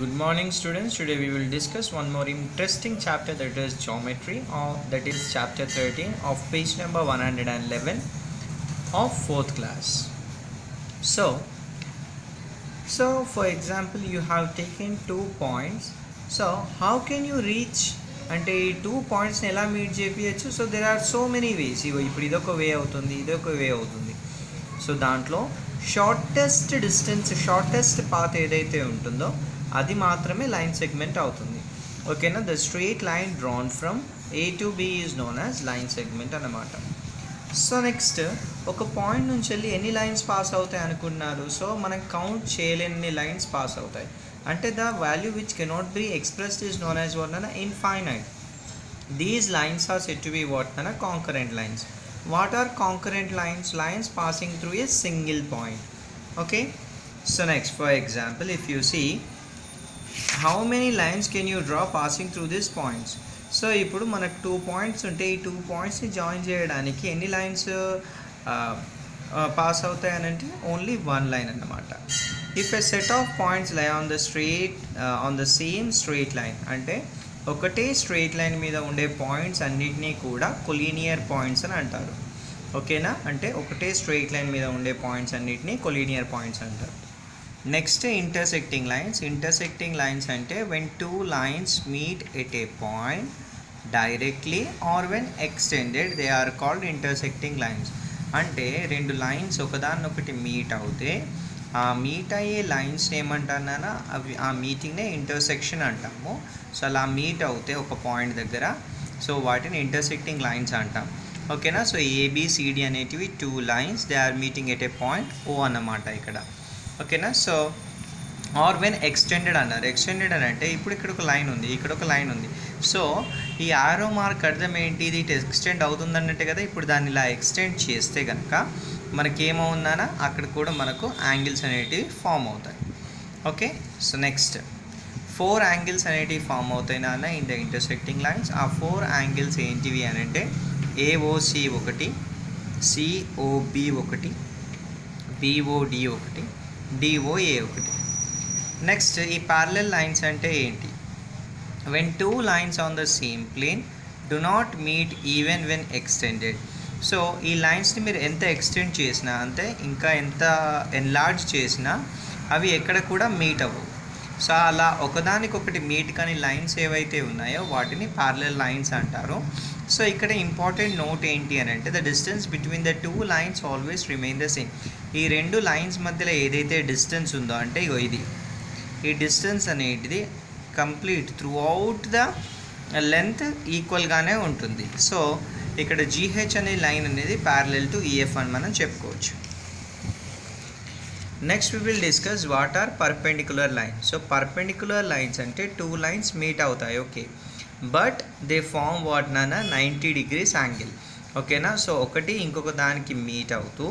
Good morning students today we will discuss one more interesting chapter that is geometry that is chapter thirteen of page number one hundred and eleven of fourth class so so for example you have taken two points so how can you reach అంటే ఈ two పాయింట్స్ని ఎలా meet చేయచ్చు? So there are so many ways ఇవో ఇప్పుడు ఇదొక వే అవుతుంది ఇదొక వే అవుతుంది. సో దాంట్లో షార్టెస్ట్ డిస్టెన్స్ షార్టెస్ట్ పాత్ ఏదైతే ఉంటుందో అది మాత్రమే లైన్ సెగ్మెంట్ అవుతుంది. ఓకేనా? The straight line drawn from A to B is known as line segment అన్నమాట. సో నెక్స్ట్ ఒక పాయింట్ నుంచి వెళ్ళి ఎన్ని లైన్స్ పాస్ అవుతాయి అనుకున్నారు? సో మనం కౌంట్ చేయలేని లైన్స్ పాస్ అవుతాయి. అంటే the value which cannot be expressed is known as what అన్న? Infinite these lines are set to be what అన్న? Concurrent lines what are concurrent lines lines passing through a single point okay so next for example if you see how many lines can you draw passing through this points so ఇప్పుడు మనకు two points ఉంటే ఈ two పాయింట్స్ని join చేయడానికి ఎన్ని lines pass అవుతాయి అని అంటే ఓన్లీ వన్ లైన్ అన్నమాట. If a set of points lie on the street on the same straight line అంటే ఒకటే స్ట్రేట్ లైన్ మీద ఉండే పాయింట్స్ అన్నిటినీ కూడా కొలీనియర్ పాయింట్స్ అని అంటారు. ఓకేనా అంటే ఒకటే స్ట్రేట్ లైన్ మీద ఉండే పాయింట్స్ అన్నిటినీ కొలీనియర్ పాయింట్స్ అంటారు. Next intersecting lines intersecting lines అంటే when two lines meet at a point directly or when extended they are called intersecting lines అంటే రెండు లైన్స్ ఒకదాన్నొకటి మీట్ అవుతే ఆ మీట్ అయ్యే లైన్స్ ఏమంటానా అవి ఆ మీటింగ్నే ఇంటర్సెక్షన్ అంటాము. సో అలా మీట్ అవుతే ఒక పాయింట్ దగ్గర. సో వాటిని ఇంటర్సెక్టింగ్ లైన్స్ అంటాం. ఓకేనా so A B C D అనేటివి two lines they are meeting at a point O అన్నమాట ఇక్కడ. ఓకేనా? సో ఆర్ వెన్ ఎక్స్టెండెడ్ అన్నారు. ఎక్స్టెండెడ్ అని అంటే ఇప్పుడు ఇక్కడ ఒక లైన్ ఉంది ఇక్కడ ఒక లైన్ ఉంది. సో ఈ ఆరో మార్క్ అర్థం ఏంటి? ఇది ఇటు ఎక్స్టెండ్ అవుతుంది అన్నట్టే కదా ఇప్పుడు దాన్ని ఇలా ఎక్స్టెండ్ చేస్తే కనుక మనకి ఏమవుందనా అక్కడ కూడా మనకు యాంగిల్స్ అనేటివి ఫామ్ అవుతాయి. Okay? So next. Four angles అనేటివి ఫామ్ అవుతాయి నాన్న ఇన్ ద ఇంటర్సెక్టింగ్ లైన్స్. ఆ ఫోర్ యాంగిల్స్ ఏంటివి అని అంటే ఏఓసి ఒకటి సిఓబి ఒకటి బిఓడి ఒకటి డిఓఏ ఒకటి. నెక్స్ట్ ఈ ప్యారలల్ లైన్స్ అంటే ఏంటి? When two lines on the same plane do not meet even when extended so ఈ లైన్స్ని మీరు ఎంత ఎక్స్టెండ్ చేసినా అంటే ఇంకా ఎంత ఎన్లార్జ్ చేసినా అవి ఎక్కడ కూడా మీట్ అవ్వవు. సో అలా ఒకదానికొకటి మీట్ కానీ లైన్స్ ఏవైతే ఉన్నాయో వాటిని ప్యారలల్ లైన్స్ అంటారు. సో ఇక్కడ ఇంపార్టెంట్ నోట్ ఏంటి అని అంటే the distance between the two lines always remain the same ఈ రెండు లైన్స్ మధ్యలో ఏదైతే డిస్టెన్స్ ఉందో అంటే ఇగో ఇది. ఈ డిస్టెన్స్ అనేటిది complete throughout the length ఈక్వల్గానే ఉంటుంది. సో ఇక్కడ జీహెచ్ అనే లైన్ అనేది ప్యారలల్ టు ఈఎఫ్ అని మనం చెప్పుకోవచ్చు. Next we will discuss what are perpendicular lines so perpendicular lines అంటే టూ లైన్స్ మీట్ అవుతాయి. Okay but they form what నాన్న? నైంటీ డిగ్రీస్ యాంగిల్ ఓకేనా సో ఒకటి ఇంకొక దానికి మీట్ అవుతూ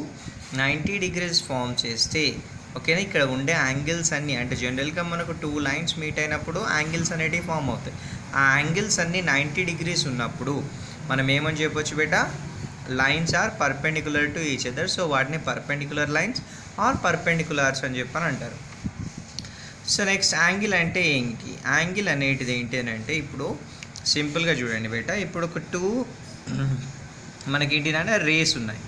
నైంటీ డిగ్రీస్ ఫామ్ చేస్తే ఓకేనా ఇక్కడ ఉండే యాంగిల్స్ అన్నీ అంటే జనరల్గా మనకు టూ లైన్స్ మీట్ అయినప్పుడు యాంగిల్స్ అనేటివి ఫామ్ అవుతాయి. ఆ యాంగిల్స్ అన్నీ నైంటీ డిగ్రీస్ ఉన్నప్పుడు మనం ఏమని చెప్పొచ్చు బేటా lines are perpendicular to each other so వాటిని పర్పెండికులర్ లైన్స్ ఆర్ పర్పెండికులర్స్ అని చెప్పని అంటారు. సో నెక్స్ట్ యాంగిల్ అంటే ఏంటి? యాంగిల్ అనేటిది ఏంటి అని అంటే ఇప్పుడు సింపుల్గా చూడండి బేట. ఇప్పుడు ఒక టూ మనకి ఏంటిదంటే రేస్ ఉన్నాయి.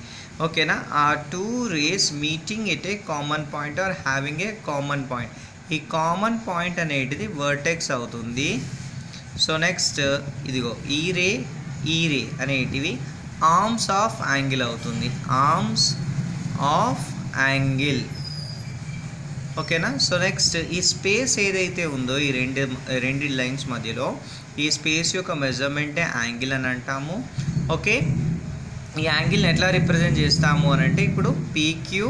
ఓకేనా ఆ two rays meeting at a common point or having a common point ఈ కామన్ పాయింట్ అనేటిది వర్టెక్స్ అవుతుంది. సో నెక్స్ట్ ఇదిగో ఈ రే ఈ రే అనేటివి ఆర్మ్స్ ఆఫ్ యాంగిల్ అవుతుంది. ఆర్మ్స్ ఆఫ్ యాంగిల్ ఓకేనా సో నెక్స్ట్ ఈ స్పేస్ ఏదైతే ఉందో ఈ రెండు రెండు లైన్స్ మధ్యలో ఈ స్పేస్ యొక్క మెజర్మెంటే యాంగిల్ అని అంటాము. ఓకే ఈ యాంగిల్ని ఎట్లా రిప్రజెంట్ చేస్తాము అని అంటే ఇప్పుడు పీక్యూ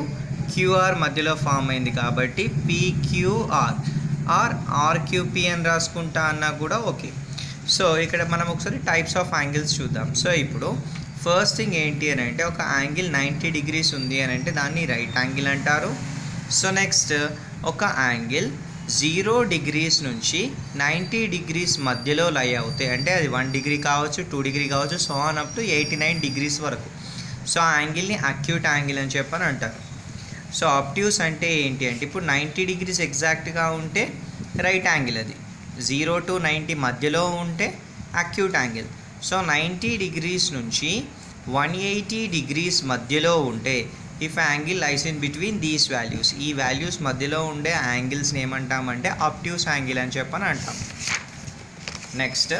క్యూఆర్ మధ్యలో ఫామ్ అయింది కాబట్టి పీక్యూఆర్ ఆర్ ఆర్క్యూపీ అని రాసుకుంటా అన్నా కూడా ఓకే సో ఇక్కడ మనం ఒకసారి టైప్స్ ఆఫ్ యాంగిల్స్ చూద్దాం. సో ఇప్పుడు ఫస్ట్ థింగ్ ఏంటి అని అంటే ఒక యాంగిల్ నైంటీ డిగ్రీస్ ఉంది అని అంటే దాన్ని రైట్ యాంగిల్ అంటారు. సో నెక్స్ట్ ఒక యాంగిల్ జీరో డిగ్రీస్ నుంచి నైంటీ డిగ్రీస్ మధ్యలో లై అవుతాయి. అంటే అది వన్ డిగ్రీ కావచ్చు టూ డిగ్రీ కావచ్చు so on up to eighty nine degrees వరకు. సో ఆ యాంగిల్ని అక్యూట్ యాంగిల్ అని చెప్పని అంటారు. సో అప్ట్యూస్ అంటే ఏంటి అంటే ఇప్పుడు నైంటీ డిగ్రీస్ ఎగ్జాక్ట్గా ఉంటే రైట్ యాంగిల్ అది. జీరో టు నైంటీ మధ్యలో ఉంటే acute angle so ninety degrees నుంచి వన్ ఎయిటీ డిగ్రీస్ మధ్యలో ఉంటే if angle lies in between these values ఈ వాల్యూస్ మధ్యలో ఉండే యాంగిల్స్ని ఏమంటామంటే అప్ట్యూస్ యాంగిల్ అని చెప్పని అంటాం. నెక్స్ట్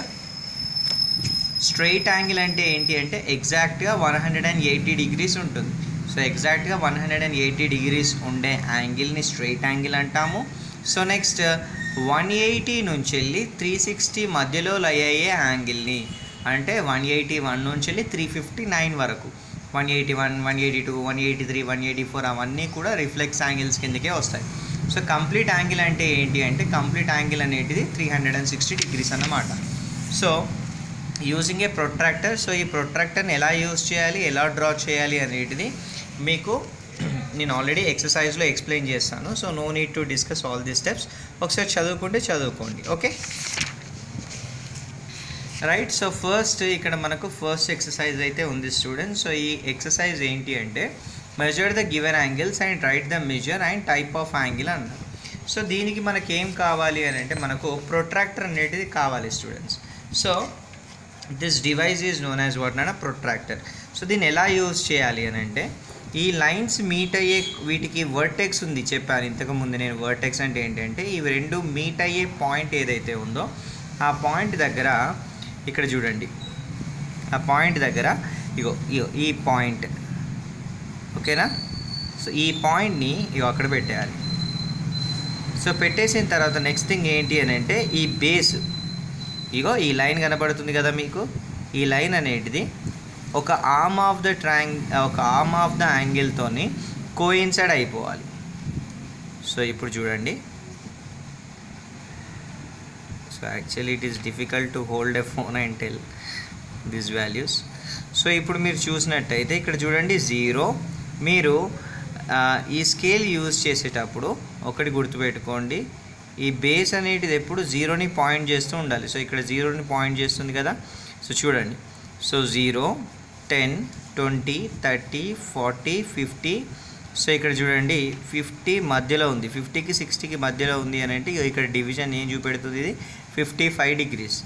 స్ట్రైట్ యాంగిల్ అంటే ఏంటి అంటే ఎగ్జాక్ట్గా one hundred and eighty degrees ఉంటుంది. సో ఎగ్జాక్ట్గా one hundred and eighty degrees ఉండే యాంగిల్ని స్ట్రైట్ యాంగిల్ అంటాము. సో నెక్స్ట్ వన్ ఎయిటీ నుంచి వెళ్ళి త్రీ సిక్స్టీ మధ్యలో లై అయ్యే యాంగిల్ని అంటే వన్ ఎయిటీ వన్ నుంచి వెళ్ళి త్రీ ఫిఫ్టీ నైన్ వరకు. One eighty one one eighty two one eighty three one eighty four అవన్నీ కూడా రిఫ్లెక్స్ యాంగిల్స్ కిందకే వస్తాయి. సో కంప్లీట్ యాంగిల్ అంటే ఏంటి అంటే కంప్లీట్ యాంగిల్ అనేటిది three hundred and sixty degrees అన్నమాట. So using a protractor so ఈ ప్రొట్రాక్టర్ని ఎలా యూజ్ చేయాలి ఎలా డ్రా చేయాలి అనేటిది మీకు నేను ఆల్రెడీ ఎక్సర్సైజ్లో ఎక్స్ప్లెయిన్ చేస్తాను. So no need to discuss all the steps ఒకసారి చదువుకుంటే చదువుకోండి ఓకే? రైట్ సో ఫస్ట్ ఇక్కడ మనకు ఫస్ట్ ఎక్సర్సైజ్ అయితే ఉంది స్టూడెంట్స్ సో ఈ ఎక్సర్సైజ్ ఏంటి అంటే measure the given angles and write the measure and type of angle అన్నారు. సో దీనికి మనకి ఏం కావాలి అని అంటే మనకు ప్రొట్రాక్టర్ అనేటిది కావాలి students so this device is known as what నా ప్రొట్రాక్టర్ సో దీన్ని ఎలా యూజ్ చేయాలి అని అంటే ఈ లైన్స్ మీట్ అయ్యే వీటికి వర్టెక్స్ ఉంది చెప్పాను. ఇంతకు ముందు నేను వర్టెక్స్ అంటే ఏంటంటే ఇవి రెండు మీట్ అయ్యే పాయింట్ ఏదైతే ఉందో ఆ పాయింట్ దగ్గర ఇక్కడ చూడండి. ఆ పాయింట్ దగ్గర ఇగో ఇగో ఈ పాయింట్. ఓకేనా? సో ఈ పాయింట్ని ఇగో అక్కడ పెట్టేయాలి. సో పెట్టేసిన తర్వాత నెక్స్ట్ థింగ్ ఏంటి అని అంటే ఈ బేస్ ఇగో ఈ లైన్ కనబడుతుంది కదా మీకు? ఈ లైన్ అనేటిది ఒక ఆర్మ్ ఆఫ్ ద ట్రాంగ్ ఒక ఆర్మ్ ఆఫ్ ద యాంగిల్తోని కోయిన్సైడ్ అయిపోవాలి. సో ఇప్పుడు చూడండి. So actually it is difficult to hold a phone and tell this values so ఇప్పుడు మీరు చూసినట్టయితే ఇక్కడ చూడండి జీరో మీరు ఈ స్కేల్ యూజ్ చేసేటప్పుడు ఒకటి గుర్తుపెట్టుకోండి. ఈ బేస్ అనేటిది ఎప్పుడు జీరోని పాయింట్ చేస్తూ ఉండాలి. సో ఇక్కడ జీరోని పాయింట్ చేస్తుంది కదా. సో చూడండి. So zero ten twenty thirty forty fifty so ఇక్కడ చూడండి ఫిఫ్టీ మధ్యలో ఉంది. ఫిఫ్టీకి సిక్స్టీకి మధ్యలో ఉంది అని అంటే ఇక్కడ డివిజన్ ఏం చూపెడుతుంది? ఇది fifty five degrees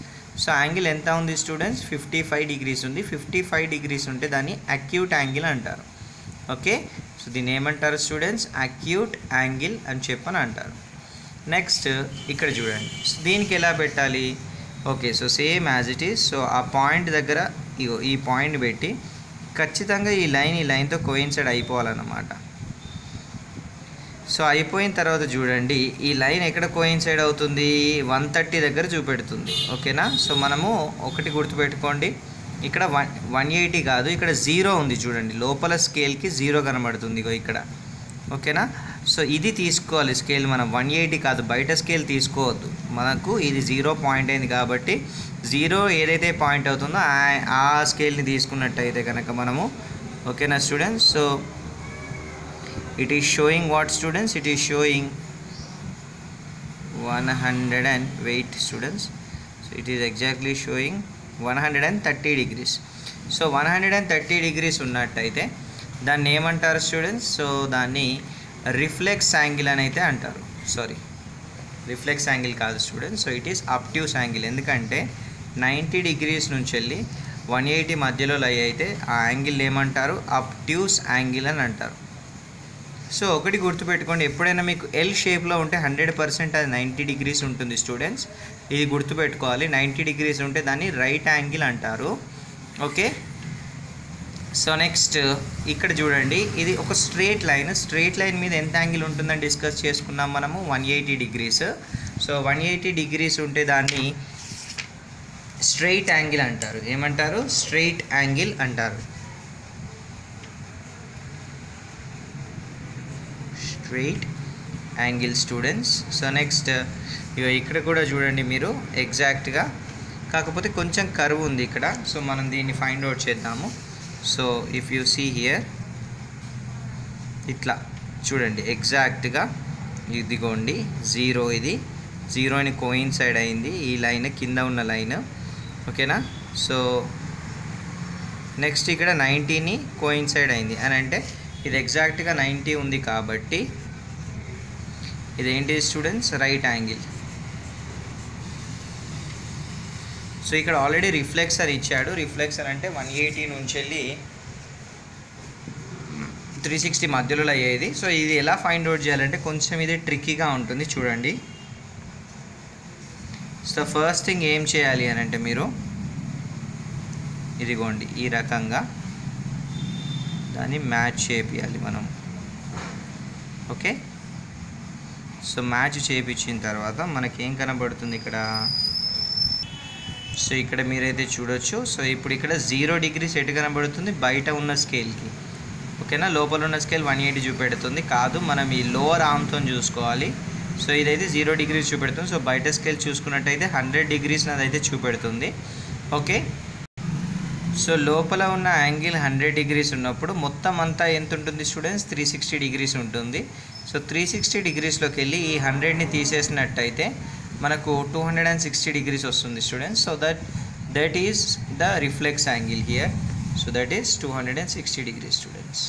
so angle ఎంత ఉంది స్టూడెంట్స్ ఫిఫ్టీ ఫైవ్ డిగ్రీస్ ఉంది. ఫిఫ్టీ ఫైవ్ డిగ్రీస్ ఉంటే దాన్ని అక్యూట్ యాంగిల్ అంటారు. ఓకే సో దీన్ని ఏమంటారు స్టూడెంట్స్ అక్యూట్ యాంగిల్ అని చెప్పని అంటారు. నెక్స్ట్ ఇక్కడ చూడండి. దీనికి ఎలా పెట్టాలి? Okay so same as it is so ఆ పాయింట్ దగ్గర ఇగో ఈ పాయింట్ పెట్టి ఖచ్చితంగా ఈ లైన్ ఈ లైన్తో కోయిన్సైడ్ అయిపోవాలన్నమాట. సో అయిపోయిన తర్వాత చూడండి ఈ లైన్ ఎక్కడ కోయిన్సైడ్ అవుతుంది? వన్ థర్టీ దగ్గర చూపెడుతుంది. ఓకేనా? సో మనము ఒకటి గుర్తుపెట్టుకోండి. ఇక్కడ వన్ వన్ ఎయిటీ కాదు ఇక్కడ జీరో ఉంది చూడండి. లోపల స్కేల్కి జీరో కనబడుతుంది ఇగో ఇక్కడ. ఓకేనా? సో ఇది తీసుకోవాలి స్కేల్ మనం. వన్ ఎయిటీ కాదు బయట స్కేల్ తీసుకోవద్దు. మనకు ఇది జీరో పాయింట్ అయింది కాబట్టి జీరో ఏదైతే పాయింట్ అవుతుందో ఆ- ఆ స్కేల్ని తీసుకున్నట్టయితే కనుక మనము ఓకేనా students? So it is showing what students? It is showing 100 and wait students. So it is exactly showing 130 degrees. So one hundred and thirty degrees ఉన్నట్టయితే దాన్ని ఏమంటారు స్టూడెంట్స్ సో దాన్ని రిఫ్లెక్స్ యాంగిల్ అని అయితే అంటారు. సారీ రిఫ్లెక్స్ యాంగిల్ కాదు students so it is obtuse angle ఎందుకంటే ninety degrees నుంచి వెళ్ళి వన్ ఎయిటీ మధ్యలో లై అయితే ఆ యాంగిల్ ఏమంటారు? అప్ట్యూస్ యాంగిల్ అని అంటారు. సో ఒకటి గుర్తుపెట్టుకోండి ఎప్పుడైనా మీకు ఎల్ షేప్లో ఉంటే హండ్రెడ్ పర్సెంట్ అది నైంటీ డిగ్రీస్ ఉంటుంది స్టూడెంట్స్ ఇది గుర్తుపెట్టుకోవాలి నైంటీ డిగ్రీస్ ఉంటే దాన్ని రైట్ యాంగిల్ అంటారు. ఓకే? సో నెక్స్ట్ ఇక్కడ చూడండి ఇది ఒక స్ట్రేట్ లైన్ స్ట్రేట్ లైన్ మీద ఎంత యాంగిల్ ఉంటుందని డిస్కస్ చేసుకున్నాం మనము? One eighty degrees so one eighty degrees ఉంటే దాన్ని స్ట్రైట్ యాంగిల్ అంటారు. ఏమంటారు? స్ట్రైట్ యాంగిల్ అంటారు. Straight angle students so next ఇగో ఇక్కడ కూడా చూడండి మీరు ఎగ్జాక్ట్గా కాకపోతే కొంచెం కరువు ఉంది ఇక్కడ. సో మనం దీన్ని ఫైండ్ అవుట్ చేద్దాము. So if you see here ఇట్లా చూడండి ఎగ్జాక్ట్గా ఇదిగోండి జీరో ఇది. జీరో అని కోయిన్ కోయిన్సైడ్ అయింది ఈ లైన్ కింద ఉన్న లైన్ ఓకేనా సో నెక్స్ట్ ఇక్కడ నైంటీని కోయిన్సైడ్ అయింది. అని అంటే ఇది ఎగ్జాక్ట్గా నైంటీ ఉంది కాబట్టి ఇదేంటి స్టూడెంట్స్ రైట్ యాంగిల్ సో ఇక్కడ ఆల్రెడీ రిఫ్లెక్సర్ ఇచ్చాడు. రిఫ్లెక్సర్ అంటే వన్ ఎయిటీ నుంచి వెళ్ళి త్రీ సిక్స్టీ మధ్యలో అయ్యేది. సో ఇది ఎలా ఫైండ్ అవుట్ చేయాలంటే కొంచెం ఇది ట్రిక్కీగా ఉంటుంది. చూడండి. సో ఫస్ట్ థింగ్ ఏం చేయాలి అని అంటే మీరు ఇదిగోండి. ఈ రకంగా దాన్ని మ్యాచ్ చేపియాలి మనం. ఓకే? సో మ్యాచ్ చేపించిన తర్వాత మనకేం కనబడుతుంది ఇక్కడ? సో ఇక్కడ మీరైతే చూడొచ్చు. సో ఇప్పుడు ఇక్కడ జీరో డిగ్రీ సెట్ కనబడుతుంది బయట ఉన్న స్కేల్కి. ఓకేనా? లోపల ఉన్న స్కేల్ వన్ ఎయిటీ చూపెడుతుంది. కాదు మనం ఈ లోవర్ ఆమ్తో చూసుకోవాలి. సో ఇదైతే జీరో డిగ్రీస్ చూపెడుతుంది. సో బయట స్కేల్ చూసుకున్నట్టయితే హండ్రెడ్ డిగ్రీస్ అదైతే చూపెడుతుంది. ఓకే? సో లోపల ఉన్న యాంగిల్ హండ్రెడ్ డిగ్రీస్ ఉన్నప్పుడు మొత్తం అంతా ఎంత ఉంటుంది స్టూడెంట్స్? త్రీ సిక్స్టీ డిగ్రీస్ ఉంటుంది. సో త్రీ సిక్స్టీ డిగ్రీస్లోకి వెళ్ళి ఈ హండ్రెడ్ని తీసేసినట్టయితే మనకు two hundred and sixty degrees వస్తుంది students. So that that is the reflex angle here. So that is two hundred and sixty degrees students.